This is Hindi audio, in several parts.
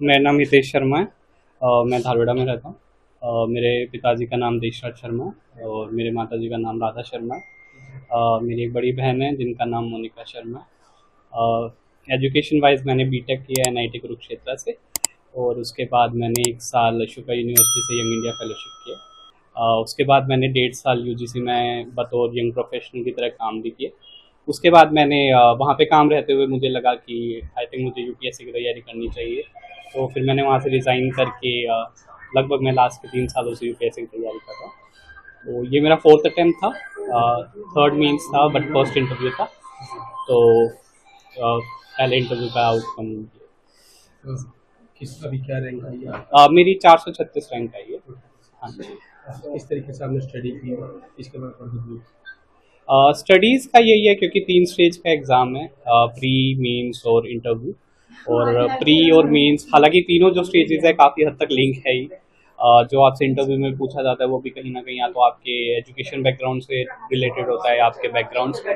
मेरा नाम हितेश शर्मा है। मैं धारवाड़ा में रहता हूँ। मेरे पिताजी का नाम देशराज शर्मा है और मेरे माताजी का नाम राधा शर्मा है। मेरी एक बड़ी बहन है, जिनका नाम मोनिका शर्मा है। एजुकेशन वाइज मैंने बीटेक किया एन आई टी कुरुक्षेत्र से और उसके बाद मैंने एक साल शुक्ला यूनिवर्सिटी से यंग इंडिया फेलोशिप किया उसके बाद मैंने डेढ़ साल यूजीसी में बतौर यंग प्रोफेशनल की तरह काम भी किया उसके बाद मैंने वहाँ पे काम रहते हुए मुझे लगा कि आई थिंक मुझे यूपीएससी की तैयारी करनी चाहिए। तो फिर मैंने वहाँ से रिज़ाइन करके लगभग मैं लास्ट के तीन सालों से यूपीएससी की तैयारी कर रहा हूँ। तो ये मेरा फोर्थ अटैम्प्ट था थर्ड मीन्स था बट फ़र्स्ट इंटरव्यू था। तो पहले इंटरव्यू का आउटकम किस अभी क्या रैंक आई है? मेरी चार सौ छत्तीस रैंक आई है। हाँ जी। किस तरीके से आपने स्टडी की इसके बाद पढ़ uh, स्टडीज़ का यही है क्योंकि तीन स्टेज का एग्ज़ाम है प्री मेंस और इंटरव्यू और प्री और मेंस हालाँकि तीनों जो स्टेजेस है काफ़ी हद तक लिंक है ही. Uh, जो आपसे इंटरव्यू में पूछा जाता है वो भी कहीं ना कहीं या तो आपके एजुकेशन बैकग्राउंड से रिलेटेड होता है आपके बैकग्राउंड से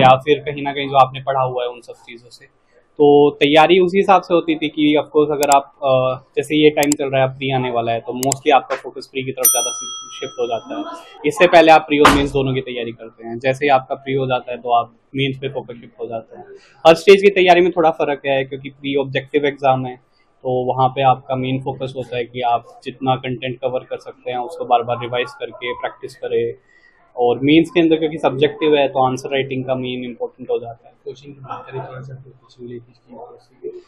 या फिर कहीं ना कहीं जो आपने पढ़ा हुआ है उन सब चीज़ों से. तो तैयारी उसी हिसाब से होती थी कि ऑफ़ कोर्स अगर आप जैसे ये टाइम चल रहा है प्री आने वाला है तो मोस्टली आपका फोकस प्री की तरफ़ ज़्यादा शिफ्ट हो जाता है। इससे पहले आप प्री और मेंस दोनों की तैयारी करते हैं। जैसे ही आपका प्री हो जाता है तो आप मेंस पे फोकस शिफ्ट हो जाते हैं। हर स्टेज की तैयारी में थोड़ा फ़र्क है, क्योंकि प्री ऑब्जेक्टिव एग्ज़ाम है तो वहाँ पे आपका मेन फोकस होता है कि आप जितना कंटेंट कवर कर सकते हैं, उसको बार बार रिवाइज करके प्रैक्टिस करें। और मेंस के अंदर क्योंकि सब्जेक्टिव है तो आंसर राइटिंग का मेन इंपॉर्टेंट हो जाता है। कोचिंग की बात करें थोड़ा सा कोचिंग लेके की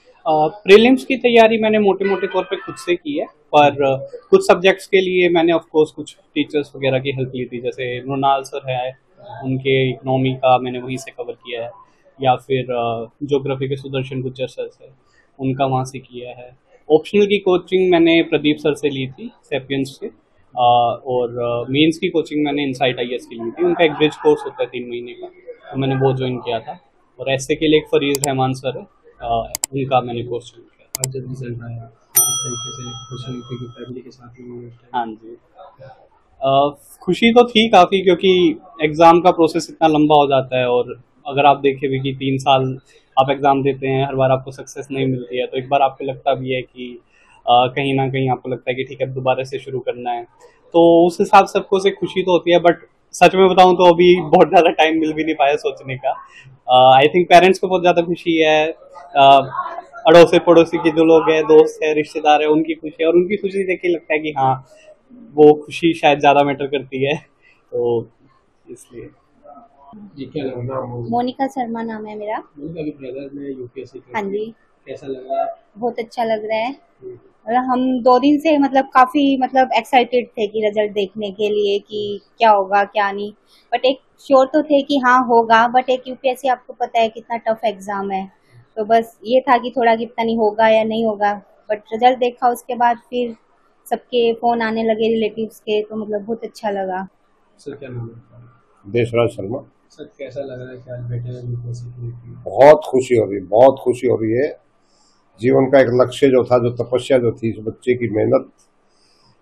प्रीलिम्स की तैयारी मैंने मोटे मोटे तौर पे खुद से की है पर कुछ सब्जेक्ट्स के लिए मैंने ऑफ़ कोर्स कुछ टीचर्स वगैरह की हेल्प ली थी जैसे मृणाल सर है उनके इकोनॉमी का मैंने वहीं से कवर किया है या फिर जोग्राफी के सुदर्शन गुज्जर सर से उनका वहाँ से किया है। ऑप्शनल की कोचिंग मैंने प्रदीप सर से ली थी सेपियंस से और मेंस की कोचिंग मैंने इनसाइट आई की ली थी। उनका एक ब्रिज कोर्स होता है तीन महीने का। तो मैंने वो ज्वाइन किया था। और ऐसे के लिए एक फरीज रहमान सर है। उनका मैंने कोर्स ज्वाइन किया जब रिज़ल्ट आया किस तरीके से खुशी हुई फैमिली के साथ में उस time- हाँ जी। खुशी तो थी काफ़ी क्योंकि एग्ज़ाम का प्रोसेस इतना लंबा हो जाता है और अगर आप देखें भी कि तीन साल आप एग्ज़ाम देते हैं हर बार आपको सक्सेस नहीं मिलती है तो एक बार आपको लगता भी है कि कहीं ना कहीं आपको लगता है कि ठीक है अब दोबारा से शुरू करना है। तो उस हिसाब से सबको से खुशी तो होती है बट सच में बताऊँ तो अभी बहुत ज़्यादा टाइम मिल भी नहीं पाया सोचने का। आई थिंक पेरेंट्स को बहुत ज़्यादा खुशी है। अ, अड़ोसी पड़ोसी के जो लोग हैं दोस्त है रिश्तेदार है उनकी खुशी है। और उनकी खुशी देख के लगता है कि हाँ वो खुशी शायद ज़्यादा मैटर करती है। तो इसलिए। मोनिका शर्मा नाम है मेरा। ब्रदर में यूपीएससी हाँ। जी। कैसा लग? रहा है बहुत अच्छा लग रहा है। हम दो दिन से मतलब काफ़ी मतलब एक्साइटेड थे कि रिज़ल्ट देखने के लिए कि क्या होगा क्या नहीं। बट एक श्योर तो थे कि हाँ होगा। बट एक यूपीएससी आपको पता है कितना टफ एग्ज़ाम है। तो बस ये था कि थोड़ा कि पता नहीं होगा या नहीं होगा। बट रिज़ल्ट देखा उसके बाद फिर सबके फ़ोन आने लगे रिलेटिव्स के तो मतलब बहुत अच्छा लगा। सर क्या नाम है देशराज शर्मा। सर कैसा लग रहा है कि आज बेटे बहुत खुशी हो रही है बहुत खुशी हो रही है। जीवन का एक लक्ष्य जो था जो तपस्या जो थी इस बच्चे की मेहनत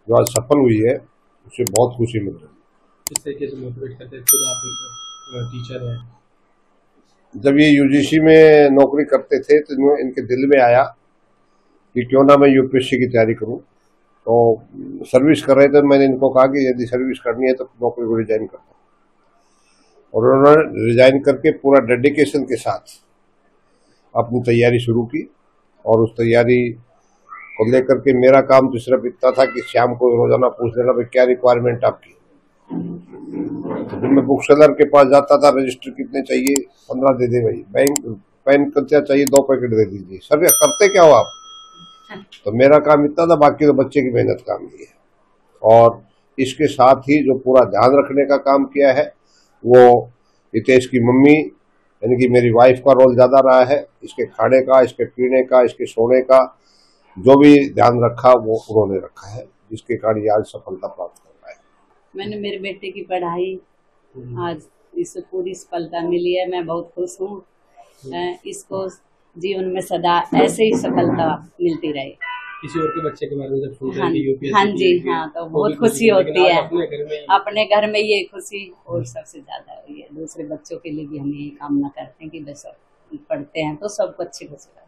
जो आज सफल हुई है उसे बहुत खुशी मिल रही है। किस तरीके से मोटिवेट करते हैं? खुद आप टीचर है। जब ये यूजीसी में नौकरी करते थे तो इनके दिल में आया कि क्यों ना मैं यूपीएससी की तैयारी करूँ। तो सर्विस कर रहे थे मैंने इनको कहा कि यदि सर्विस करनी है तो नौकरी को रिजाइन कर दो। और उन्होंने रिजाइन करके पूरा डेडिकेशन के साथ अपनी तैयारी शुरू की। और उस तैयारी को लेकर के मेरा काम तो सिर्फ़ इतना था कि शाम को रोज़ाना पूछ लेना भाई, क्या रिक्वायरमेंट आपकी? तो फिर मैं बुक सेलर के पास जाता था रजिस्टर कितने चाहिए? पंद्रह दे दे भाई। बैंक पेन कच्चा चाहिए, दो पैकेट दे दीजिए। सर, ये करते क्या हो आप? तो मेरा काम इतना था, बाकी तो बच्चे की मेहनत काम की है। और इसके साथ ही जो पूरा ध्यान रखने का काम किया है, वो हितेश की मम्मी यानी कि मेरी वाइफ का रोल ज़्यादा रहा है इसके खाने का इसके पीने का इसके सोने का जो भी ध्यान रखा वो उन्होंने रखा है जिसके कारण ये आज सफलता प्राप्त कर रहा है मैंने मेरे बेटे की पढ़ाई आज इससे पूरी सफलता मिली है मैं बहुत खुश हूँ। इसको जीवन में सदा ऐसे ही सफलता मिलती रहे। किसी और के बच्चे के बारे में जब सुनते हाँ हैं हाँ जी हाँ तो बहुत खुशी होती है अपने घर में ये खुशी और सबसे ज़्यादा दूसरे बच्चों के लिए भी हम यही कामना करते हैं कि बस पढ़ते हैं तो सबको अच्छे बचेगा